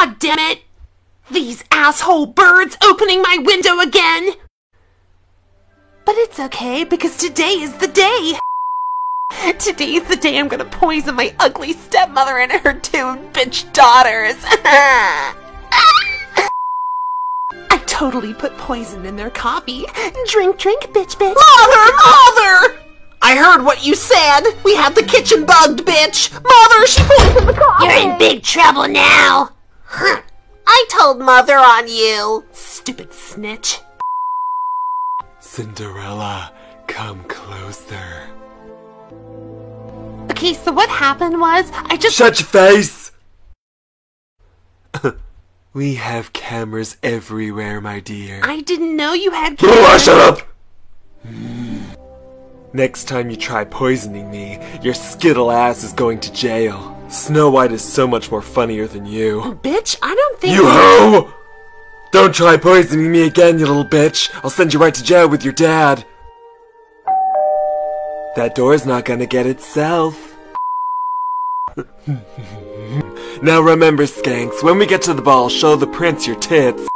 God damn it! These asshole birds opening my window again! But it's okay because today is the day! Today's the day I'm gonna poison my ugly stepmother and her two bitch daughters! I totally put poison in their coffee. Drink, drink, bitch, bitch. Mother, mother! I heard what you said. We have the kitchen bugged, bitch. Mother, she poisoned the coffee. You're in big trouble now. Huh. I told mother on you. Stupid snitch. Cinderella, come closer. Okay, so what happened was I just Shut your face! we have cameras everywhere, my dear. I didn't know you had Oh, shut up! Next time you try poisoning me, your skittle ass is going to jail. Snow White is so much more funnier than you. Oh, bitch, I don't think You hoe! Don't try poisoning me again, you little bitch. I'll send you right to jail with your dad. That door's not gonna get itself. now remember, skanks, when we get to the ball, show the prince your tits.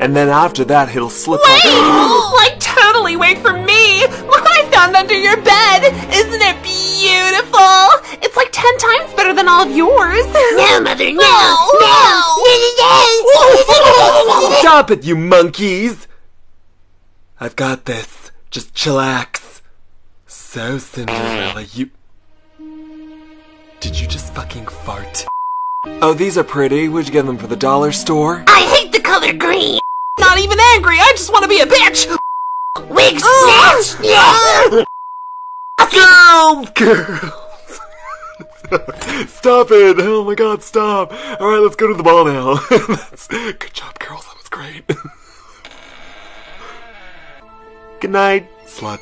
And then after that, he'll slip Wait! like- like totally wait for me! Look what I found under your bed! Isn't it beautiful? It's like ten times better than all of yours! No, mother, no, No, no, no, no, no. Stop it, you monkeys! I've got this. Just chillax. So, Cinderella, you. Did you just fucking fart? Oh, these are pretty. Where'd you get them for the dollar store? I hate the color green. Not even angry, I just want to be a bitch! Wig snatch. Yeah. Girls! Stop it! Oh my god, stop! Alright, let's go to the ball now. Good job, girls. That was great. Good night, slut.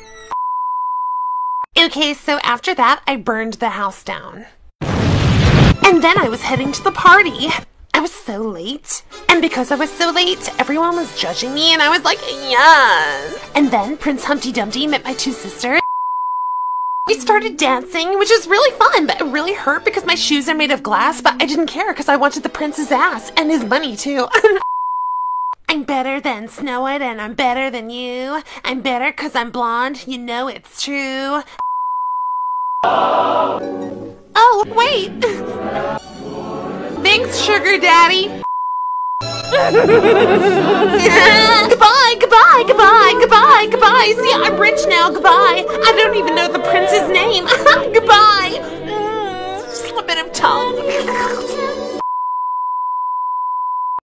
Okay, so after that, I burned the house down. And then I was heading to the party. I was so late. And because I was so late, everyone was judging me, and I was like, yes. And then Prince Humpty Dumpty met my two sisters. We started dancing, which is really fun, but it really hurt because my shoes are made of glass, but I didn't care because I wanted the prince's ass and his money too. I'm better than Snow White and I'm better than you. I'm better because I'm blonde. You know it's true. Oh, wait. Thanks, Sugar Daddy. goodbye, goodbye, goodbye, goodbye, goodbye. See, I'm rich now. Goodbye. I don't even know the prince's name. goodbye.